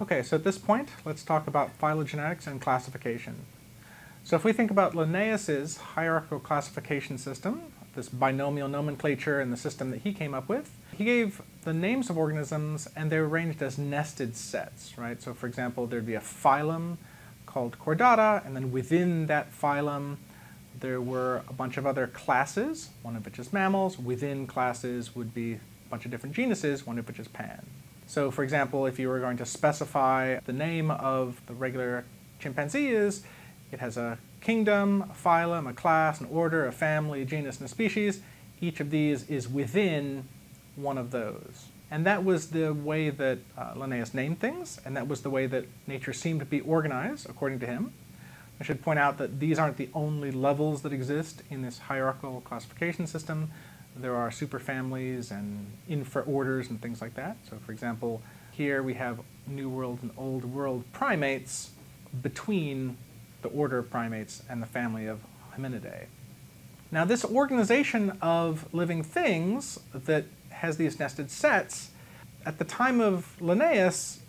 Okay, so at this point, let's talk about phylogenetics and classification. So if we think about Linnaeus's hierarchical classification system, this binomial nomenclature and the system that he came up with, he gave the names of organisms and they're arranged as nested sets, right? So for example, there'd be a phylum called Chordata, and then within that phylum, there were a bunch of other classes, one of which is mammals. Within classes would be a bunch of different genuses, one of which is pan. So for example, if you were going to specify the name of the regular chimpanzee is, it has a kingdom, a phylum, a class, an order, a family, a genus, and a species. Each of these is within one of those. And that was the way that uh, Linnaeus named things, and that was the way that nature seemed to be organized, according to him. I should point out that these aren't the only levels that exist in this hierarchical classification system. There are superfamilies and infraorders and things like that. So for example, here we have New World and Old World primates between the order of primates and the family of Hominidae. Now this organization of living things that has these nested sets, at the time of Linnaeus,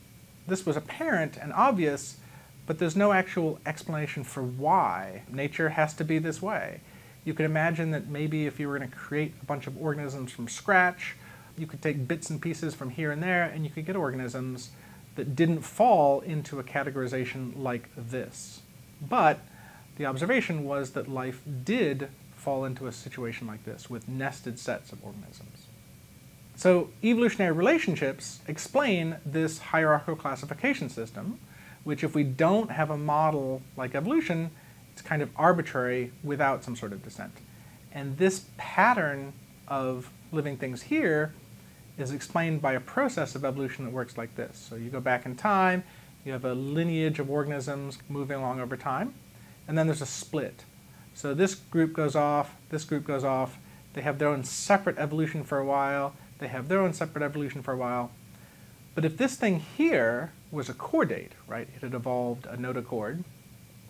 this was apparent and obvious, but there's no actual explanation for why nature has to be this way. You could imagine that maybe if you were going to create a bunch of organisms from scratch, you could take bits and pieces from here and there, and you could get organisms that didn't fall into a categorization like this. But the observation was that life did fall into a situation like this with nested sets of organisms. So evolutionary relationships explain this hierarchical classification system, which if we don't have a model like evolution, it's kind of arbitrary without some sort of descent. And this pattern of living things here is explained by a process of evolution that works like this. So you go back in time, you have a lineage of organisms moving along over time, and then there's a split. So this group goes off, this group goes off, they have their own separate evolution for a while, they have their own separate evolution for a while. But if this thing here was a chordate, right, it had evolved a notochord,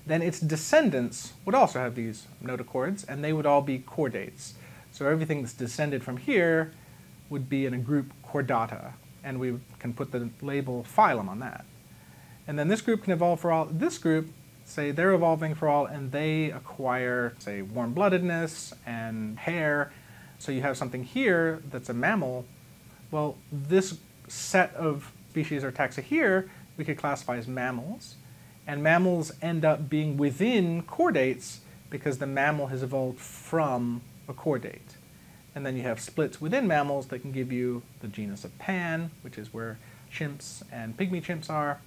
then its descendants would also have these notochords, and they would all be chordates. So everything that's descended from here would be in a group chordata, and we can put the label phylum on that. And then this group can evolve for all. This group, say they're evolving for all, and they acquire, say, warm-bloodedness and hair. So you have something here that's a mammal. Well, this set of species or taxa here, we could classify as mammals and mammals end up being within chordates because the mammal has evolved from a chordate. And then you have splits within mammals that can give you the genus of Pan, which is where chimps and pygmy chimps are,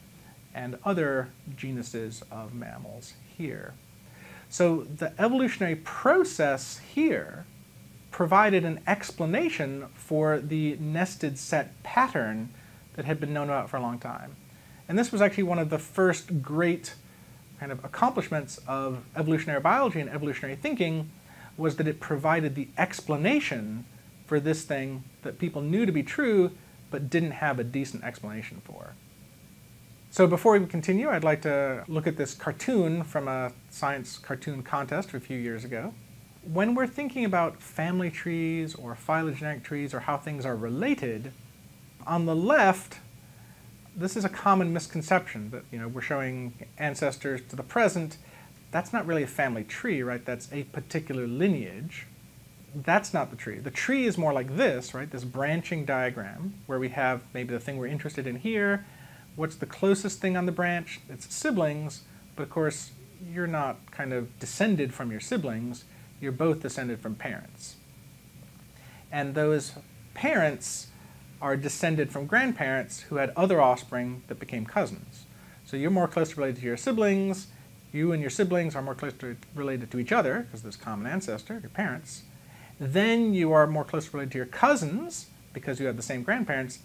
and other genuses of mammals here. So the evolutionary process here provided an explanation for the nested set pattern that had been known about for a long time. And this was actually one of the first great kind of accomplishments of evolutionary biology and evolutionary thinking was that it provided the explanation for this thing that people knew to be true but didn't have a decent explanation for. So before we continue, I'd like to look at this cartoon from a science cartoon contest a few years ago. When we're thinking about family trees or phylogenetic trees or how things are related, on the left this is a common misconception that you know we're showing ancestors to the present. That's not really a family tree, right? That's a particular lineage. That's not the tree. The tree is more like this, right? This branching diagram where we have maybe the thing we're interested in here. What's the closest thing on the branch? It's siblings, but of course you're not kind of descended from your siblings. You're both descended from parents. And those parents are descended from grandparents who had other offspring that became cousins. So you're more closely related to your siblings, you and your siblings are more closely related to each other, because there's common ancestor, your parents. Then you are more closely related to your cousins, because you have the same grandparents,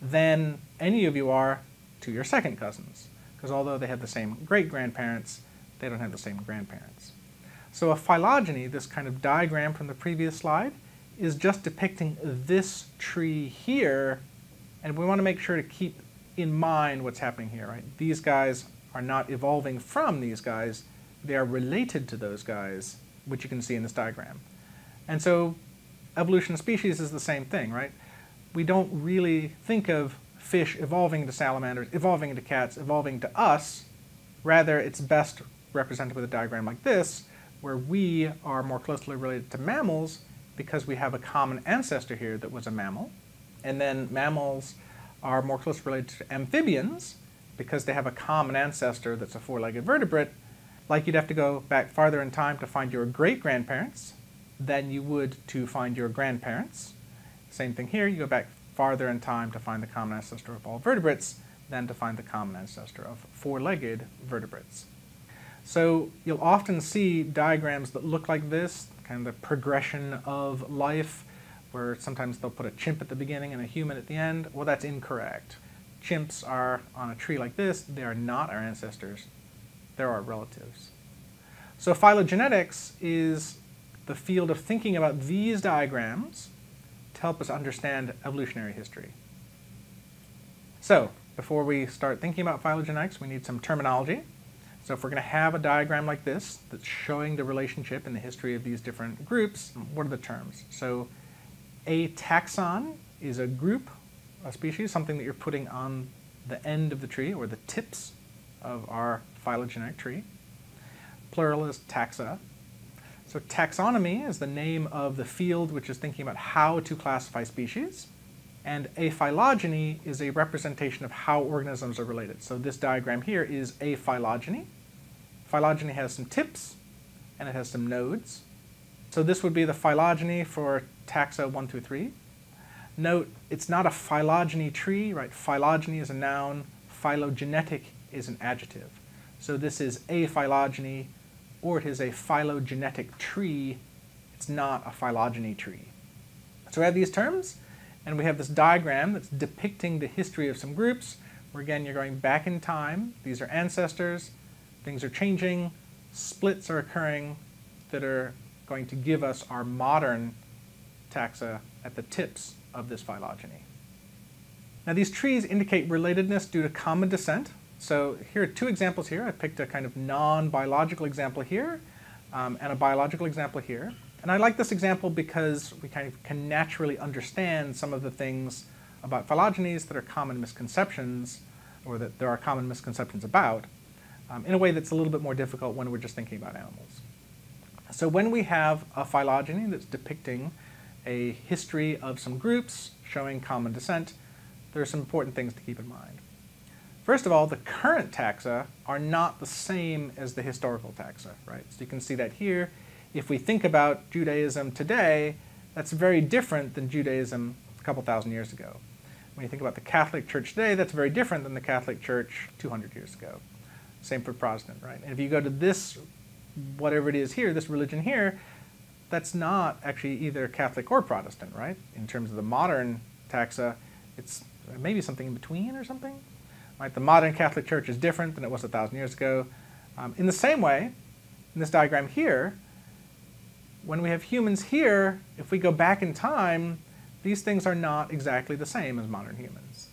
than any of you are to your second cousins. Because although they have the same great-grandparents, they don't have the same grandparents. So a phylogeny, this kind of diagram from the previous slide, is just depicting this tree here, and we want to make sure to keep in mind what's happening here, right? These guys are not evolving from these guys, they are related to those guys, which you can see in this diagram. And so evolution of species is the same thing, right? We don't really think of fish evolving into salamanders, evolving into cats, evolving to us. Rather, it's best represented with a diagram like this, where we are more closely related to mammals because we have a common ancestor here that was a mammal. And then mammals are more closely related to amphibians because they have a common ancestor that's a four-legged vertebrate. Like you'd have to go back farther in time to find your great-grandparents than you would to find your grandparents. Same thing here, you go back farther in time to find the common ancestor of all vertebrates than to find the common ancestor of four-legged vertebrates. So you'll often see diagrams that look like this, kind of the progression of life, where sometimes they'll put a chimp at the beginning and a human at the end. Well, that's incorrect. Chimps are on a tree like this. They are not our ancestors. They're our relatives. So phylogenetics is the field of thinking about these diagrams to help us understand evolutionary history. So, before we start thinking about phylogenetics, we need some terminology. So if we're going to have a diagram like this that's showing the relationship in the history of these different groups, what are the terms? So a taxon is a group, a species, something that you're putting on the end of the tree or the tips of our phylogenetic tree. Plural is taxa. So taxonomy is the name of the field which is thinking about how to classify species. And a phylogeny is a representation of how organisms are related. So this diagram here is a phylogeny. Phylogeny has some tips and it has some nodes. So this would be the phylogeny for taxa 1 through 3. Note, it's not a phylogeny tree, right? Phylogeny is a noun, phylogenetic is an adjective. So this is a phylogeny, or it is a phylogenetic tree. It's not a phylogeny tree. So we have these terms, and we have this diagram that's depicting the history of some groups, where again you're going back in time. These are ancestors, things are changing, splits are occurring that are going to give us our modern taxa at the tips of this phylogeny. Now these trees indicate relatedness due to common descent. So here are two examples here. I picked a kind of non-biological example here um, and a biological example here. And I like this example because we kind of can naturally understand some of the things about phylogenies that are common misconceptions or that there are common misconceptions about um, in a way that's a little bit more difficult when we're just thinking about animals. So when we have a phylogeny that's depicting a history of some groups showing common descent, there are some important things to keep in mind. First of all, the current taxa are not the same as the historical taxa, right? So you can see that here. If we think about Judaism today, that's very different than Judaism a couple thousand years ago. When you think about the Catholic Church today, that's very different than the Catholic Church 200 years ago. Same for Protestant, right? And if you go to this, whatever it is here, this religion here, that's not actually either Catholic or Protestant, right? In terms of the modern taxa, it's maybe something in between or something. Right? The modern Catholic Church is different than it was a thousand years ago. Um, in the same way, in this diagram here, when we have humans here, if we go back in time, these things are not exactly the same as modern humans.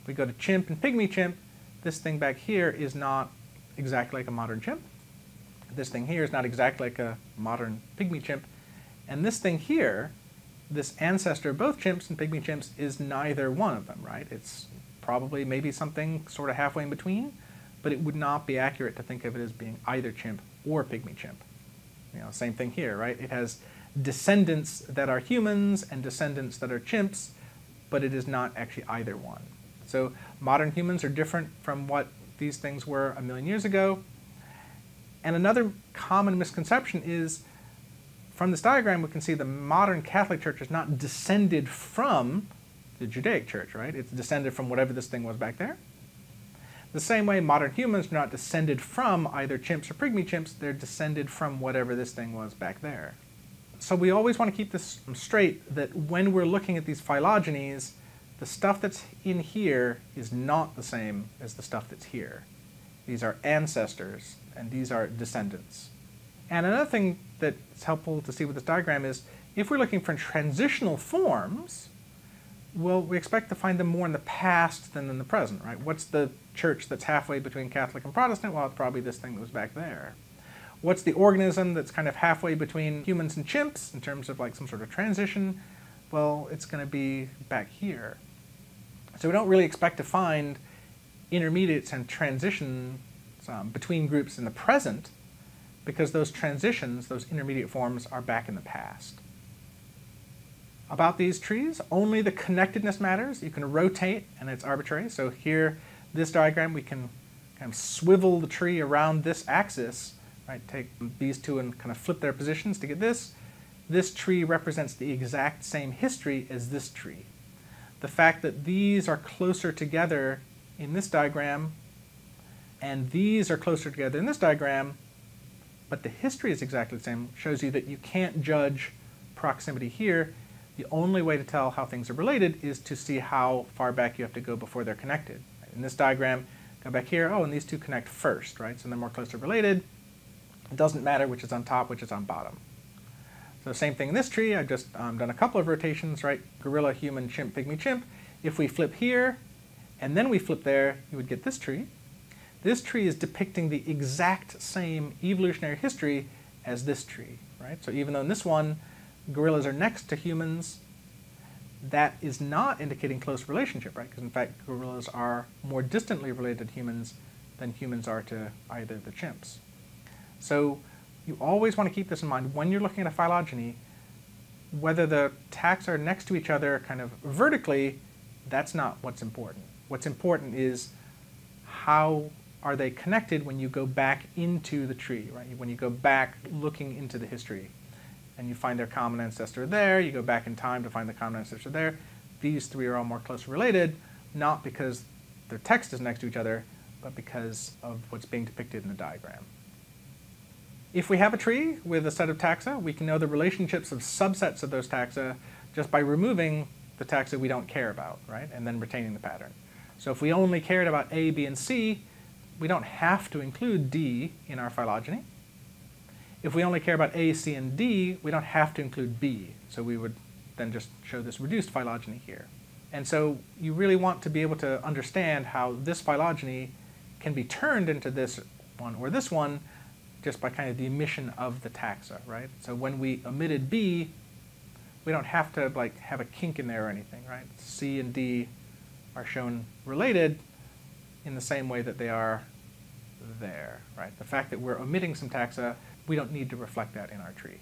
If we go to chimp and pygmy chimp, this thing back here is not exactly like a modern chimp. This thing here is not exactly like a modern pygmy chimp. And this thing here, this ancestor of both chimps and pygmy chimps, is neither one of them, right? It's probably maybe something sort of halfway in between, but it would not be accurate to think of it as being either chimp or pygmy chimp. You know, same thing here, right? It has descendants that are humans and descendants that are chimps, but it is not actually either one. So modern humans are different from what these things were a million years ago. And another common misconception is from this diagram, we can see the modern Catholic Church is not descended from the Judaic Church, right? It's descended from whatever this thing was back there. The same way modern humans are not descended from either chimps or pygmy chimps, they're descended from whatever this thing was back there. So we always want to keep this straight that when we're looking at these phylogenies, the stuff that's in here is not the same as the stuff that's here. These are ancestors, and these are descendants. And another thing that's helpful to see with this diagram is if we're looking for transitional forms, well, we expect to find them more in the past than in the present, right? What's the church that's halfway between Catholic and Protestant? Well, it's probably this thing that was back there. What's the organism that's kind of halfway between humans and chimps in terms of like some sort of transition? Well, it's going to be back here. So we don't really expect to find intermediates and transitions um, between groups in the present because those transitions, those intermediate forms, are back in the past. About these trees, only the connectedness matters. You can rotate and it's arbitrary. So here, this diagram, we can kind of swivel the tree around this axis, right? Take these two and kind of flip their positions to get this. This tree represents the exact same history as this tree. The fact that these are closer together in this diagram and these are closer together in this diagram, but the history is exactly the same, shows you that you can't judge proximity here. The only way to tell how things are related is to see how far back you have to go before they're connected. In this diagram, go back here, oh, and these two connect first, right? So they're more closely related. It doesn't matter which is on top, which is on bottom. So same thing in this tree, I've just um, done a couple of rotations, right? Gorilla, human, chimp, pygmy, chimp. If we flip here, and then we flip there, you would get this tree. This tree is depicting the exact same evolutionary history as this tree, right? So even though in this one, gorillas are next to humans, that is not indicating close relationship, right? Because in fact, gorillas are more distantly related to humans than humans are to either the chimps. So you always want to keep this in mind when you're looking at a phylogeny, whether the taxa are next to each other kind of vertically, that's not what's important. What's important is how are they connected when you go back into the tree, right? When you go back looking into the history and you find their common ancestor there, you go back in time to find the common ancestor there. These three are all more closely related, not because their text is next to each other, but because of what's being depicted in the diagram. If we have a tree with a set of taxa, we can know the relationships of subsets of those taxa just by removing the taxa we don't care about, right? And then retaining the pattern. So if we only cared about A, B, and C, we don't have to include D in our phylogeny. If we only care about A, C, and D, we don't have to include B. So we would then just show this reduced phylogeny here. And so you really want to be able to understand how this phylogeny can be turned into this one or this one just by kind of the omission of the taxa, right? So when we omitted B, we don't have to like have a kink in there or anything, right? C and D are shown related in the same way that they are there, right? The fact that we're omitting some taxa, we don't need to reflect that in our tree.